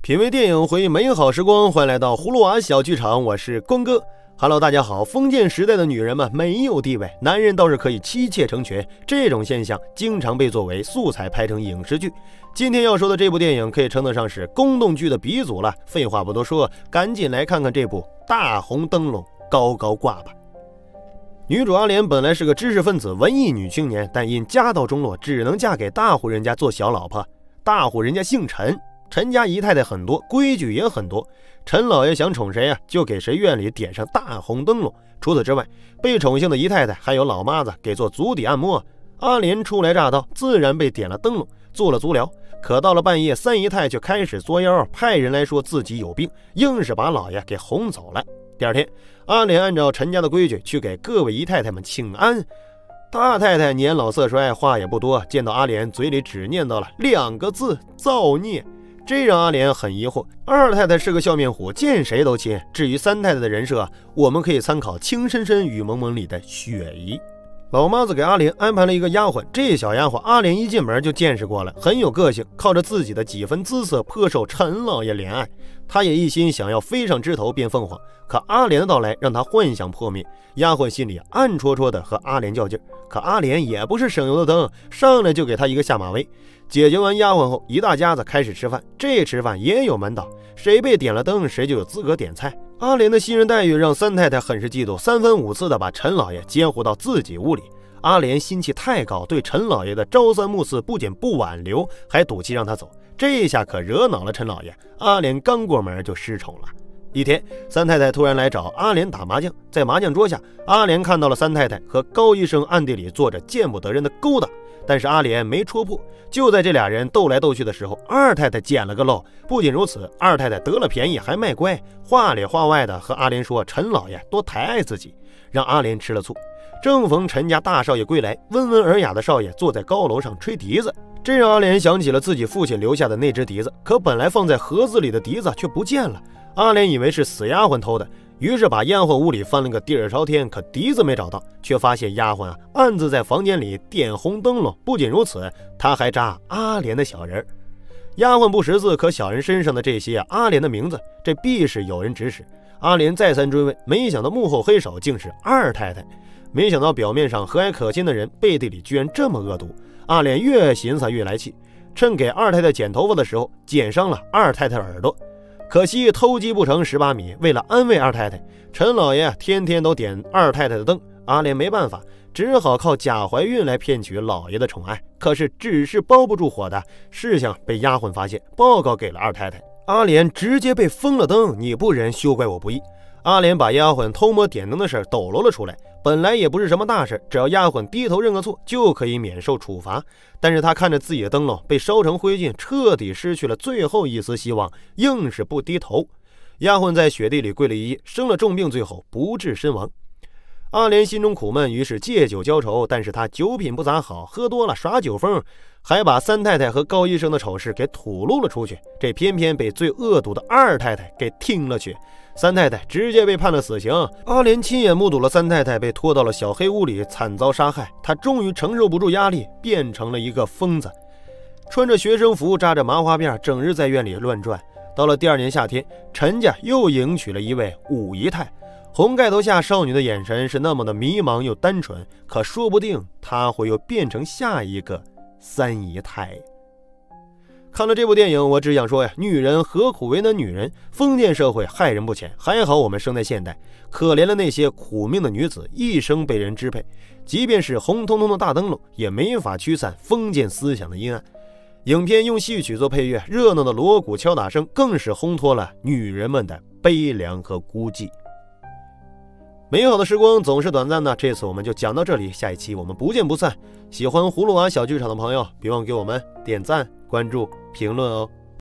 品味电影，回忆美好时光，欢迎来到葫芦娃小剧场，我是光哥。Hello，大家好。封建时代的女人们没有地位，男人倒是可以妻妾成群，这种现象经常被作为素材拍成影视剧。今天要说的这部电影可以称得上是宫斗剧的鼻祖了。废话不多说，赶紧来看看这部《大红灯笼高高挂》吧。女主阿莲本来是个知识分子、文艺女青年，但因家道中落，只能嫁给大户人家做小老婆。大户人家姓陈。陈家姨太太很多，规矩也很多。陈老爷想宠谁呀，就给谁院里点上大红灯笼。除此之外，被宠幸的姨太太还有老妈子给做足底按摩。阿莲初来乍到，自然被点了灯笼，做了足疗。可到了半夜，三姨太却开始作妖，派人来说自己有病，硬是把老爷给哄走了。第二天，阿莲按照陈家的规矩去给各位姨太太们请安。大太太年老色衰，话也不多，见到阿莲，嘴里只念叨了两个字：造孽。这让阿莲很疑惑。二太太是个笑面虎，见谁都亲。至于三太太的人设，我们可以参考《情深深雨蒙蒙》里的雪姨。老妈子给阿莲安排了一个丫鬟，这小丫鬟阿莲一进门就见识过了，很有个性，靠着自己的几分姿色颇受陈老爷怜爱。她也一心想要飞上枝头变凤凰，可阿莲的到来让她幻想破灭。丫鬟心里暗戳戳的和阿莲较劲，可阿莲也不是省油的灯，上来就给她一个下马威。解决完丫鬟后，一大家子开始吃饭。这吃饭也有门道，谁被点了灯，谁就有资格点菜。阿莲的新人待遇让三太太很是嫉妒，三番五次的把陈老爷接回到自己屋里。阿莲心气太高，对陈老爷的朝三暮四不仅不挽留，还赌气让他走。这下可惹恼了陈老爷。阿莲刚过门就失宠了。一天，三太太突然来找阿莲打麻将，在麻将桌下，阿莲看到了三太太和高医生暗地里做着见不得人的勾当。但是阿莲没戳破。就在这俩人斗来斗去的时候，二太太捡了个漏。不仅如此，二太太得了便宜还卖乖，话里话外的和阿莲说陈老爷多抬爱自己，让阿莲吃了醋。正逢陈家大少爷归来，温文尔雅的少爷坐在高楼上吹笛子，这让阿莲想起了自己父亲留下的那只笛子。可本来放在盒子里的笛子却不见了，阿莲以为是死丫鬟偷的。于是把丫鬟屋里翻了个底儿朝天，可笛子没找到，却发现丫鬟啊暗自在房间里点红灯笼。不仅如此，他还扎阿莲的小人儿。丫鬟不识字，可小人身上的这些阿莲的名字，这必是有人指使。阿莲再三追问，没想到幕后黑手竟是二太太。没想到表面上和蔼可亲的人，背地里居然这么恶毒。阿莲越寻思越来气，趁给二太太剪头发的时候，剪伤了二太太耳朵。可惜偷鸡不成蚀把米。为了安慰二太太，陈老爷天天都点二太太的灯。阿莲没办法，只好靠假怀孕来骗取老爷的宠爱。可是纸是包不住火的，事情被丫鬟发现，报告给了二太太。阿莲直接被封了灯。你不仁，休怪我不义。阿莲把丫鬟偷摸点灯的事抖搂了出来。本来也不是什么大事，只要丫鬟低头认个错，就可以免受处罚。但是她看着自己的灯笼被烧成灰烬，彻底失去了最后一丝希望，硬是不低头。丫鬟在雪地里跪了一夜，生了重病，最后不治身亡。阿莲心中苦闷，于是借酒浇愁。但是他酒品不咋好，喝多了耍酒疯，还把三太太和高医生的丑事给吐露了出去。这偏偏被最恶毒的二太太给听了去。三太太直接被判了死刑。阿莲亲眼目睹了三太太被拖到了小黑屋里惨遭杀害，她终于承受不住压力，变成了一个疯子，穿着学生服，扎着麻花辫，整日在院里乱转。到了第二年夏天，陈家又迎娶了一位五姨太。红盖头下少女的眼神是那么的迷茫又单纯，可说不定她会又变成下一个三姨太。看了这部电影，我只想说呀，女人何苦为难女人？封建社会害人不浅，还好我们生在现代。可怜了那些苦命的女子，一生被人支配，即便是红彤彤的大灯笼，也没法驱散封建思想的阴暗。影片用戏曲做配乐，热闹的锣鼓敲打声更是烘托了女人们的悲凉和孤寂。美好的时光总是短暂的，这次我们就讲到这里，下一期我们不见不散。喜欢葫芦娃小剧场的朋友，别忘给我们点赞、关注。评论哦。